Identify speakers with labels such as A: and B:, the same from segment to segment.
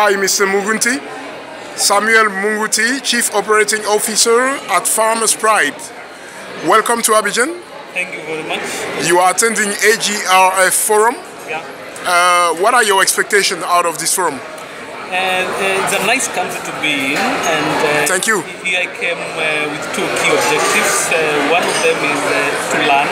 A: Hi, Mr. Munguti. Samuel Munguti, Chief Operating Officer at Farmers Pride. Welcome to Abidjan.
B: Thank you very much.
A: You are attending AGRF Forum.
B: Yeah.
A: Uh, what are your expectations out of this forum?
B: And uh, it's a nice country to be in. And uh,
A: Thank you.
B: Here I came uh, with two key objectives. Uh, one of them is uh, to learn.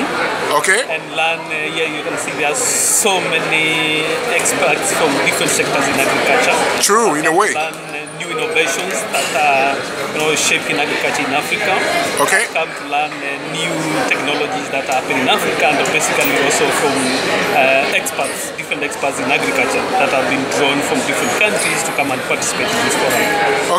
A: Okay.
B: And learn, uh, here you can see there are so many experts from different sectors in agriculture.
A: True, in a way.
B: Learn uh, innovations that are you know, shaping agriculture in Africa.
A: Okay.
B: Come to learn uh, new technologies that are happening in Africa and basically also from uh, experts, different experts in agriculture that have been drawn from different countries to come and participate in this forum.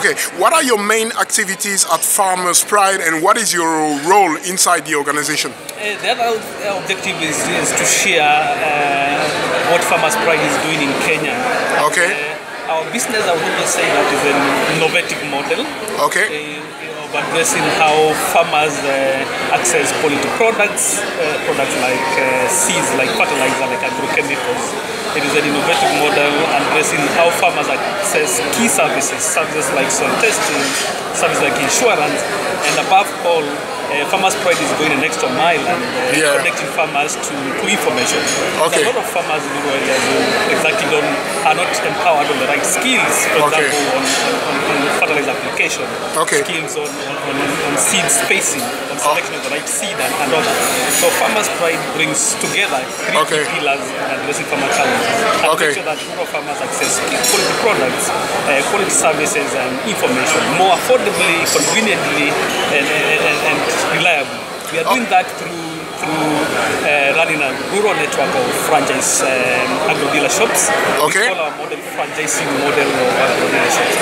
A: Okay. What are your main activities at Farmers Pride and what is your role inside the organization?
B: Uh, the other uh, objective is, is to share uh, what Farmers Pride is doing in Kenya.
A: Okay.
B: Our business, I would always say that is an innovative model.
A: Okay.
B: uh, you know, of addressing how farmers uh, access quality products, uh, products like uh, seeds, like fertilizer, like agrochemicals. It is an innovative model addressing how farmers access key services, services like soil testing, services like insurance, and above all, uh, Farmers Pride is going an extra mile and uh,
A: Yeah.
B: connecting farmers to, to information.
A: Okay.
B: There's a lot of farmers in rural areas who exactly don't, are not empowered on the right skills, for
A: Okay.
B: example, on, on, on fertilizer application,
A: Okay.
B: skills on, on, on, seed spacing, on selection of the right seed and, and all that. So Farmers Pride brings together three
A: Okay.
B: pillars in addressing farmer challenges. And
A: Okay.
B: make sure that rural farmers access quality products, uh, quality services and information more affordably, conveniently and, and, and, reliably. We are doing that through through uh, running a rural network of franchise um, agro dealer shops.
A: Okay.
B: We call our model franchising model of agro dealer shops.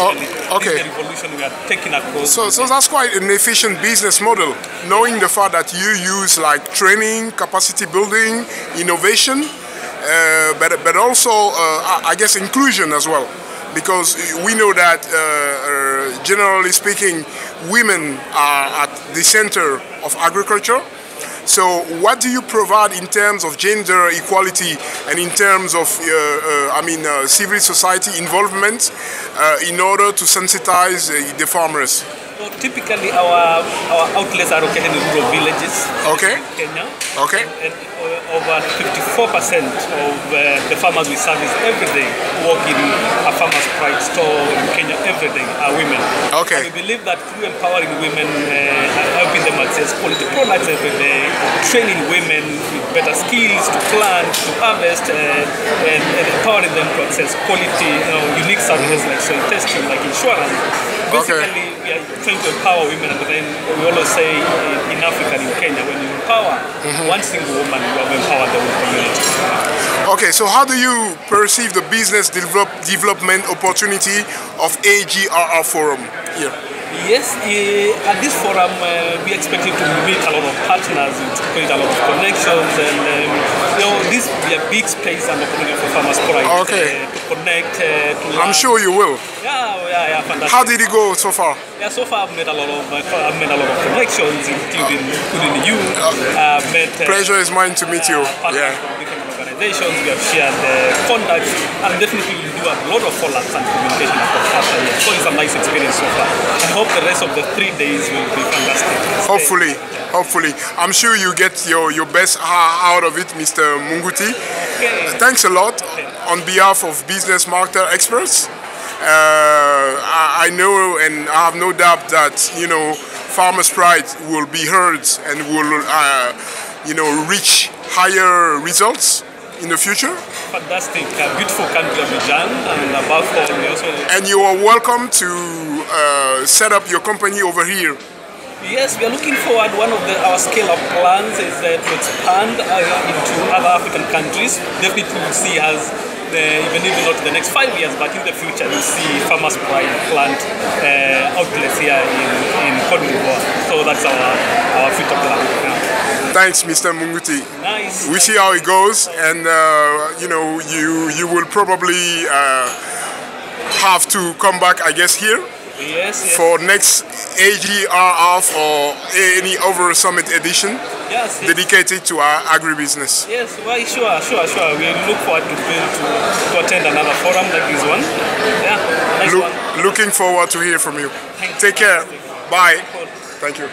A: Oh, okay.
B: The revolution we are taking across.
A: So, so that's quite an efficient business model, knowing the fact that you use like training, capacity building, innovation, uh, but, but also, uh, I guess, inclusion as well. Because we know that, uh, uh, generally speaking, women are at the center of agriculture. So, what do you provide in terms of gender equality and in terms of, uh, uh, I mean, uh, civil society involvement uh, in order to sensitize uh, the farmers?
B: Typically, our our outlets are located in rural villages.
A: Okay.
B: Kenya.
A: Okay.
B: And uh, over 54% of uh, the farmers we service every day work in a farmer's pride store in Kenya every day are women.
A: Okay.
B: And we believe that through empowering women, uh, and helping them access quality products every day, training women with better skills to plant, to harvest, uh, and, and empowering them to access quality, you know, unique services like soil testing, like insurance.
A: Okay.
B: Basically, we are trying to empower women, and then we always say in, in Africa and in Kenya, when you empower mm-hmm. one single woman, you have empowered the whole community.
A: Okay, so how do you perceive the business develop, development opportunity of AGRF Forum here?
B: Yes, eh, at this forum, uh, we expected to meet a lot of partners, to create a lot of connections, and um, you know, this will be a big space and opportunity for farmers
A: Okay.
B: uh, to connect, uh, to.
A: I'm sure you will.
B: Yeah, yeah, yeah, fantastic.
A: How did it go so far?
B: Yeah, so far I've made a lot of uh, I've made a lot of connections, including including you. Uh, met uh,
A: Pleasure is mine to meet you.
B: uh,
A: Yeah.
B: We have shared uh, contacts, and definitely we'll do a lot of follow-ups and communication across after year. So it's a nice experience so far. I hope the rest of the three days will be fantastic.
A: Hopefully, hopefully. I'm sure you get your, your best uh, out of it, Mr. Munguti.
B: Okay.
A: Thanks a lot on behalf of Business Marketer Experts. Uh, I, I know and I have no doubt that, you know, Farmers Pride will be heard and will, uh, you know, reach higher results in the future.
B: Fantastic, a beautiful country Abidjan, and above all, we also
A: And you are welcome to uh, set up your company over here.
B: Yes, we are looking forward. One of the, our scale-up plans is uh, to expand uh, into other African countries. Definitely, we'll see as the, even if not the next five years, but in the future, we'll see Farmers Pride plant uh, outlets here in, in Cote d'Ivoire. So that's our, our future plan. Yeah.
A: Thanks, Mr. Munguti.
B: Nice.
A: We see how it goes, and uh, you know, you you will probably uh, have to come back, I guess, here
B: Yes, yes.
A: for next AGRF or any other summit edition
B: yes,
A: dedicated to our agribusiness.
B: Yes, well, sure, sure, sure. We look forward to, to, to attend another forum like this one. Yeah, nice
A: Look,
B: one.
A: looking forward to hear from you.
B: Thanks.
A: Take care. Bye. Thank you.